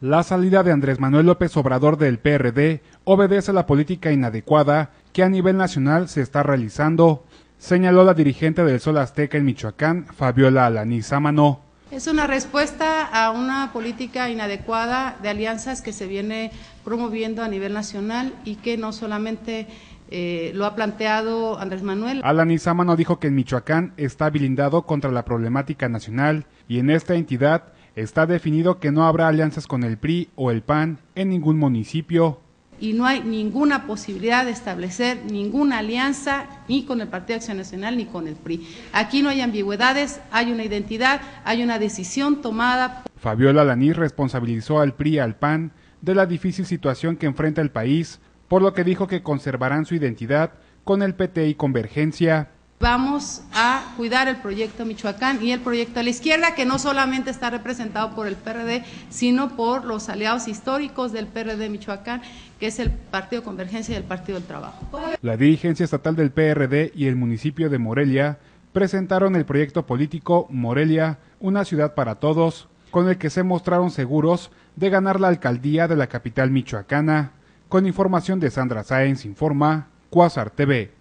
La salida de Andrés Manuel López Obrador del PRD obedece a la política inadecuada que a nivel nacional se está realizando, señaló la dirigente del Sol Azteca en Michoacán, Fabiola Alaní Sámano. Es una respuesta a una política inadecuada de alianzas que se viene promoviendo a nivel nacional y que no solamente eh, lo ha planteado Andrés Manuel. Alaní Sámano dijo que en Michoacán está blindado contra la problemática nacional y en esta entidad está definido que no habrá alianzas con el PRI o el PAN en ningún municipio. Y no hay ninguna posibilidad de establecer ninguna alianza ni con el Partido Acción Nacional ni con el PRI. Aquí no hay ambigüedades, hay una identidad, hay una decisión tomada. Fabiola Laní responsabilizó al PRI y al PAN de la difícil situación que enfrenta el país, por lo que dijo que conservarán su identidad con el PT y Convergencia. Vamos a cuidar el proyecto Michoacán y el proyecto de la izquierda, que no solamente está representado por el PRD, sino por los aliados históricos del PRD Michoacán, que es el Partido Convergencia y el Partido del Trabajo. La dirigencia estatal del PRD y el municipio de Morelia presentaron el proyecto político Morelia, una ciudad para todos, con el que se mostraron seguros de ganar la alcaldía de la capital michoacana. Con información de Sandra Sáenz, informa Cuasar TV.